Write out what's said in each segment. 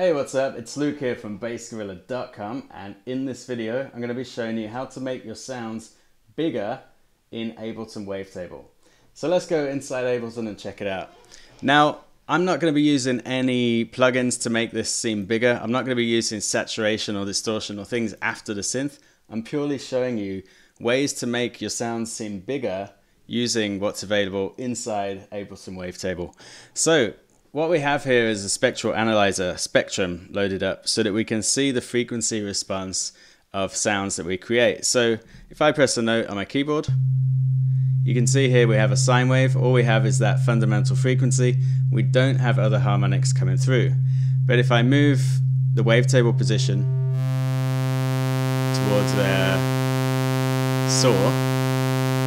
Hey, what's up? It's Luke here from BassGorilla.com and in this video I'm going to be showing you how to make your sounds bigger in Ableton Wavetable. So let's go inside Ableton and check it out. Now, I'm not going to be using any plugins to make this seem bigger. I'm not going to be using saturation or distortion or things after the synth. I'm purely showing you ways to make your sounds seem bigger using what's available inside Ableton Wavetable. So what we have here is a spectral analyzer, Spectrum, loaded up so that we can see the frequency response of sounds that we create. So if I press a note on my keyboard, you can see here we have a sine wave. All we have is that fundamental frequency. We don't have other harmonics coming through. But if I move the wavetable position towards their saw,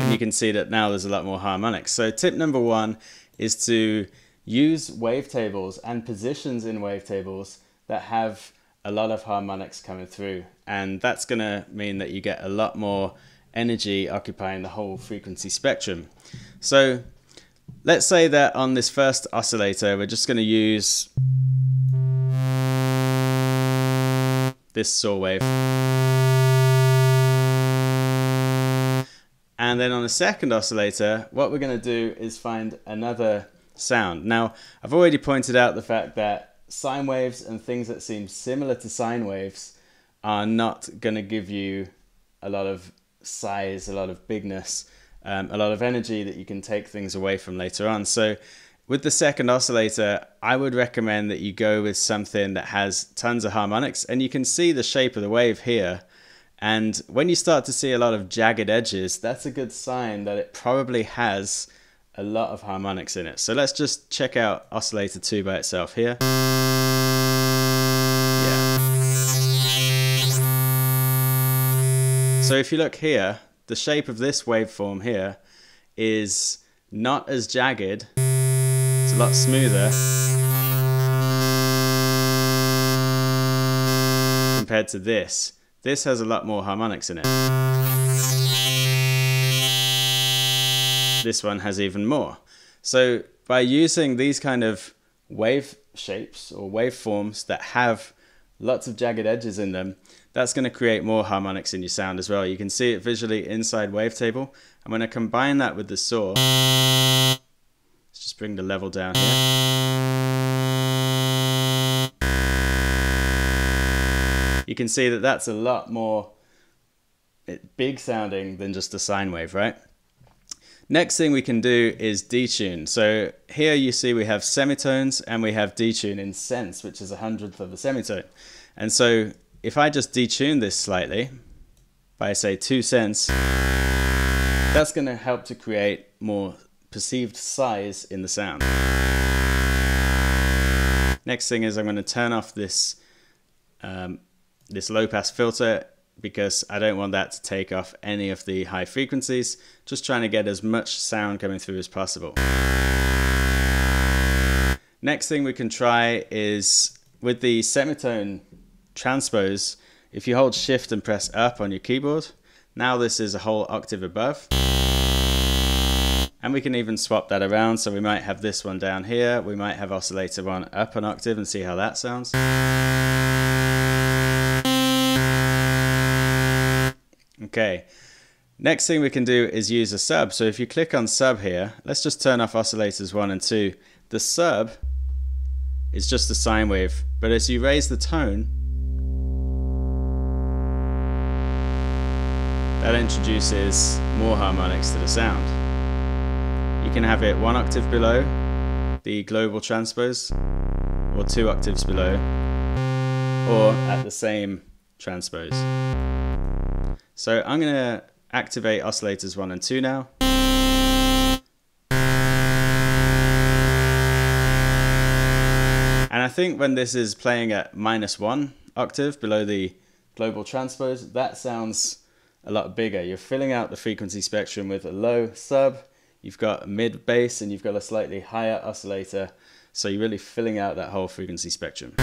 and you can see that now there's a lot more harmonics. So tip number one is to use wavetables and positions in wavetables that have a lot of harmonics coming through. And that's going to mean that you get a lot more energy occupying the whole frequency spectrum. So let's say that on this first oscillator, we're just going to use this saw wave. And then on the second oscillator, what we're going to do is find another sound. Now, I've already pointed out the fact that sine waves and things that seem similar to sine waves are not going to give you a lot of size, a lot of bigness, um, a lot of energy that you can take things away from later on. So with the second oscillator, I would recommend that you go with something that has tons of harmonics and you can see the shape of the wave here and when you start to see a lot of jagged edges, that's a good sign that it probably has a lot of harmonics in it. So let's just check out oscillator 2 by itself here. Yeah. So if you look here, the shape of this waveform here is not as jagged, it's a lot smoother compared to this. This has a lot more harmonics in it. This one has even more. So by using these kind of wave shapes or waveforms that have lots of jagged edges in them, that's going to create more harmonics in your sound as well. You can see it visually inside Wavetable. I'm going to combine that with the saw. Let's just bring the level down here. you can see that that's a lot more eh, big sounding than just a sine wave, right? Next thing we can do is detune. So here you see we have semitones and we have detune in cents, which is a hundredth of a semitone. And so if I just detune this slightly by say two cents, that's going to help to create more perceived size in the sound. Next thing is I'm going to turn off this um, this low pass filter because I don't want that to take off any of the high frequencies, just trying to get as much sound coming through as possible. Next thing we can try is with the semitone transpose, if you hold shift and press up on your keyboard, now this is a whole octave above. And we can even swap that around, so we might have this one down here, we might have oscillator one up an octave and see how that sounds. Okay, next thing we can do is use a sub. So if you click on sub here, let's just turn off oscillators 1 and 2. The sub is just a sine wave, but as you raise the tone, that introduces more harmonics to the sound. You can have it one octave below the global transpose, or two octaves below, or at the same transpose. So I'm going to activate oscillators 1 and 2 now. And I think when this is playing at minus 1 octave below the global transpose, that sounds a lot bigger. You're filling out the frequency spectrum with a low sub, you've got mid bass, and you've got a slightly higher oscillator. So you're really filling out that whole frequency spectrum.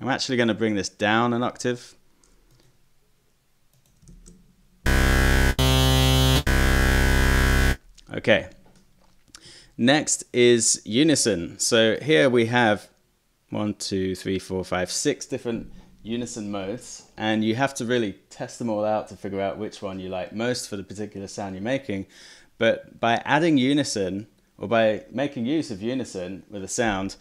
I'm actually going to bring this down an octave. Okay. Next is unison. So here we have one, two, three, four, five, six different unison modes, and you have to really test them all out to figure out which one you like most for the particular sound you're making. But by adding unison, or by making use of unison with a sound,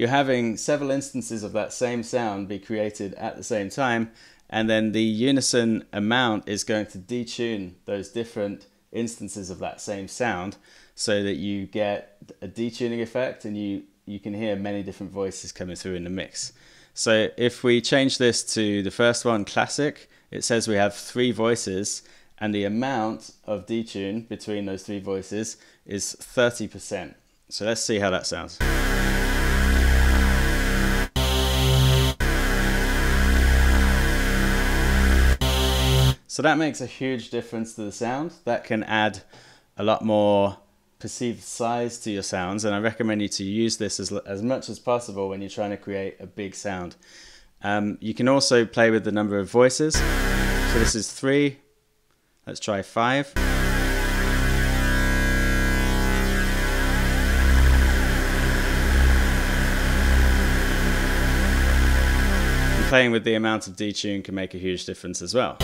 you're having several instances of that same sound be created at the same time, and then the unison amount is going to detune those different instances of that same sound so that you get a detuning effect and you you can hear many different voices coming through in the mix. So if we change this to the first one, classic, it says we have three voices and the amount of detune between those three voices is 30%. So let's see how that sounds. So that makes a huge difference to the sound. That can add a lot more perceived size to your sounds, and I recommend you to use this as, as much as possible when you're trying to create a big sound. Um, you can also play with the number of voices. So this is three. Let's try five. Playing with the amount of detune can make a huge difference as well.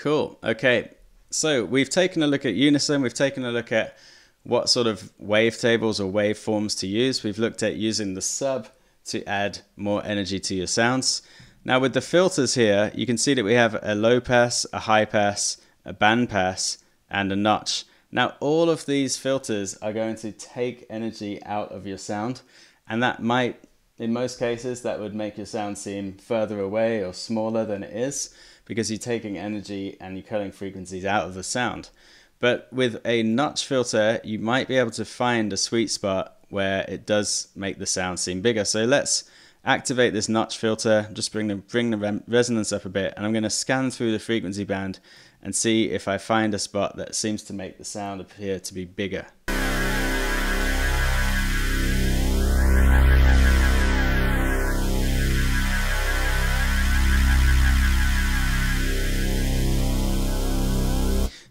Cool. Okay. So we've taken a look at Unison. We've taken a look at what sort of wavetables or waveforms to use. We've looked at using the sub to add more energy to your sounds. Now with the filters here, you can see that we have a low pass, a high pass, a band pass, and a notch. Now all of these filters are going to take energy out of your sound, and that might, in most cases, that would make your sound seem further away or smaller than it is because you're taking energy and you're cutting frequencies out of the sound. But with a notch filter, you might be able to find a sweet spot where it does make the sound seem bigger. So let's activate this notch filter, just bring the, bring the resonance up a bit, and I'm going to scan through the frequency band and see if I find a spot that seems to make the sound appear to be bigger.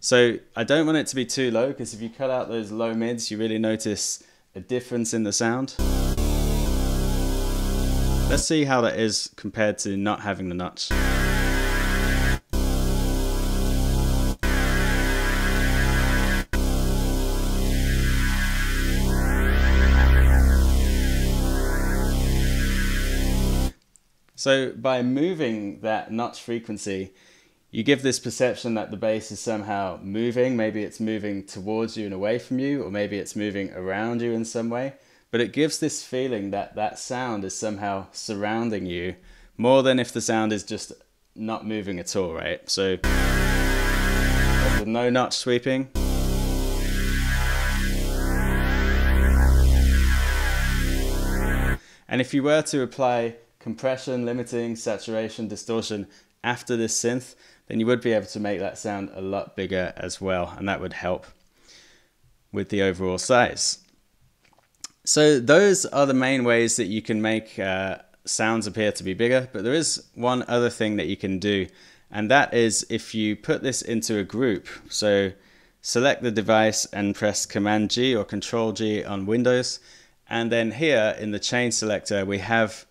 So I don't want it to be too low because if you cut out those low mids, you really notice a difference in the sound. Let's see how that is compared to not having the notch. So by moving that notch frequency, you give this perception that the bass is somehow moving. Maybe it's moving towards you and away from you, or maybe it's moving around you in some way. But it gives this feeling that that sound is somehow surrounding you more than if the sound is just not moving at all, right? So, no notch sweeping. And if you were to apply compression, limiting, saturation, distortion after this synth, then you would be able to make that sound a lot bigger as well, and that would help with the overall size. So those are the main ways that you can make uh, sounds appear to be bigger, but there is one other thing that you can do, and that is if you put this into a group. So select the device and press Command G or Control G on Windows, and then here in the chain selector we have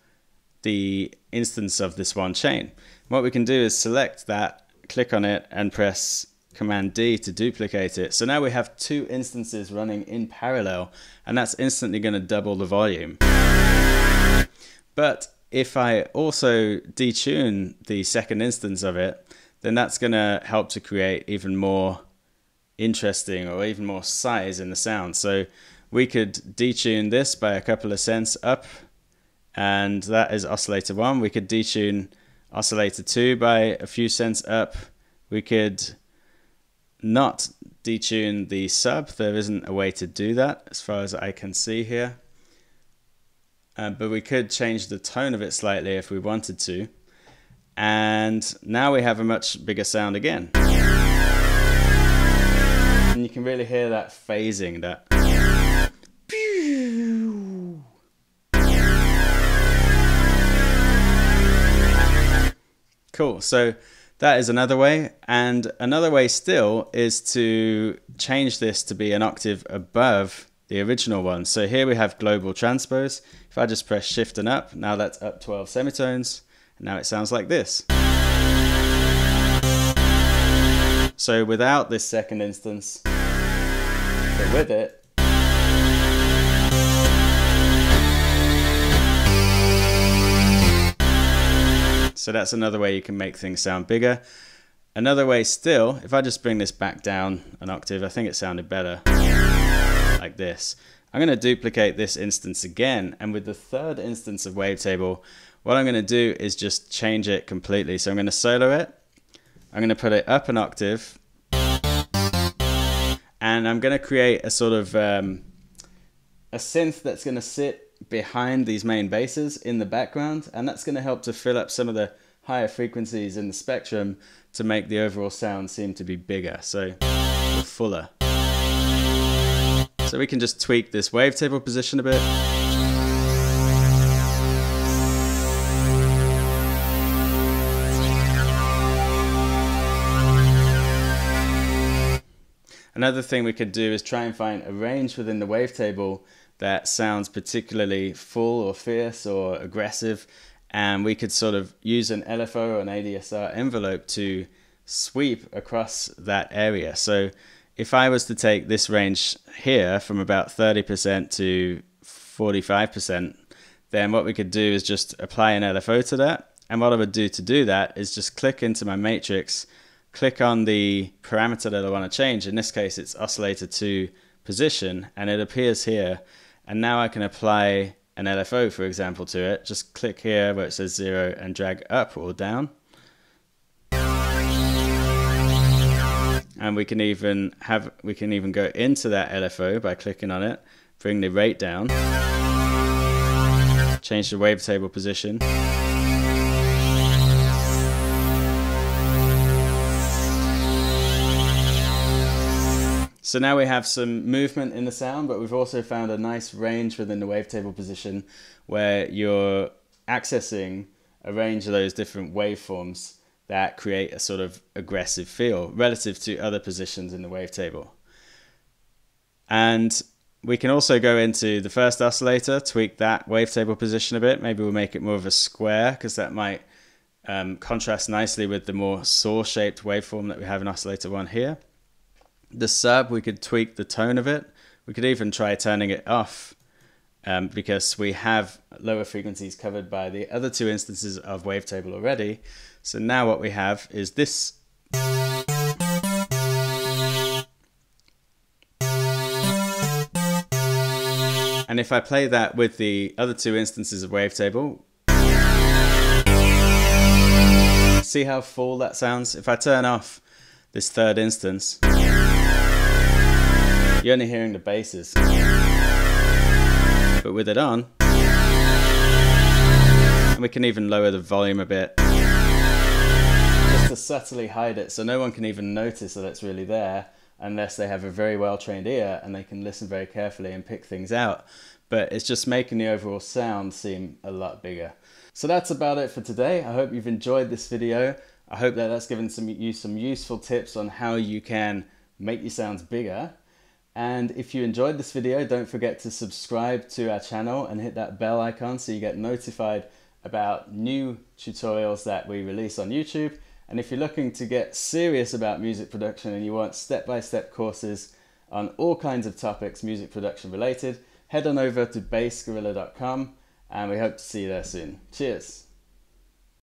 the instance of this one chain. What we can do is select that click on it and press Command D to duplicate it. So now we have two instances running in parallel and that's instantly going to double the volume. But if I also detune the second instance of it, then that's going to help to create even more interesting or even more size in the sound. So we could detune this by a couple of cents up and that is oscillator 1. We could detune oscillator 2 by a few cents up. We could not detune the sub. There isn't a way to do that as far as I can see here. Uh, but we could change the tone of it slightly if we wanted to. And now we have a much bigger sound again. And you can really hear that phasing, that Cool. So that is another way. And another way still is to change this to be an octave above the original one. So here we have global transpose. If I just press shift and up, now that's up 12 semitones. And now it sounds like this. So without this second instance, but with it, So that's another way you can make things sound bigger. Another way still, if I just bring this back down an octave, I think it sounded better like this. I'm going to duplicate this instance again, and with the third instance of Wavetable, what I'm going to do is just change it completely. So I'm going to solo it, I'm going to put it up an octave, and I'm going to create a sort of um, a synth that's going to sit behind these main basses in the background, and that's going to help to fill up some of the higher frequencies in the spectrum to make the overall sound seem to be bigger, so fuller. So we can just tweak this wavetable position a bit. Another thing we could do is try and find a range within the wavetable that sounds particularly full or fierce or aggressive. And we could sort of use an LFO or an ADSR envelope to sweep across that area. So if I was to take this range here from about 30% to 45%, then what we could do is just apply an LFO to that. And what I would do to do that is just click into my matrix, click on the parameter that I want to change. In this case, it's oscillator 2 position, and it appears here and now I can apply an LFO, for example, to it. Just click here where it says zero and drag up or down. And we can even have we can even go into that LFO by clicking on it, bring the rate down, change the wavetable position. So now we have some movement in the sound, but we've also found a nice range within the wavetable position where you're accessing a range of those different waveforms that create a sort of aggressive feel relative to other positions in the wavetable. And we can also go into the first oscillator, tweak that wavetable position a bit. Maybe we'll make it more of a square because that might um, contrast nicely with the more saw-shaped waveform that we have in oscillator 1 here. The sub, we could tweak the tone of it. We could even try turning it off um, because we have lower frequencies covered by the other two instances of wavetable already. So now what we have is this. And if I play that with the other two instances of wavetable, see how full that sounds? If I turn off this third instance, you're only hearing the basses. But with it on, and we can even lower the volume a bit. Just to subtly hide it so no one can even notice that it's really there unless they have a very well trained ear and they can listen very carefully and pick things out. But it's just making the overall sound seem a lot bigger. So that's about it for today. I hope you've enjoyed this video. I hope that that's given some, you some useful tips on how you can make your sounds bigger and if you enjoyed this video, don't forget to subscribe to our channel and hit that bell icon so you get notified about new tutorials that we release on YouTube. And if you're looking to get serious about music production and you want step-by-step -step courses on all kinds of topics music production related, head on over to bassgorilla.com and we hope to see you there soon. Cheers!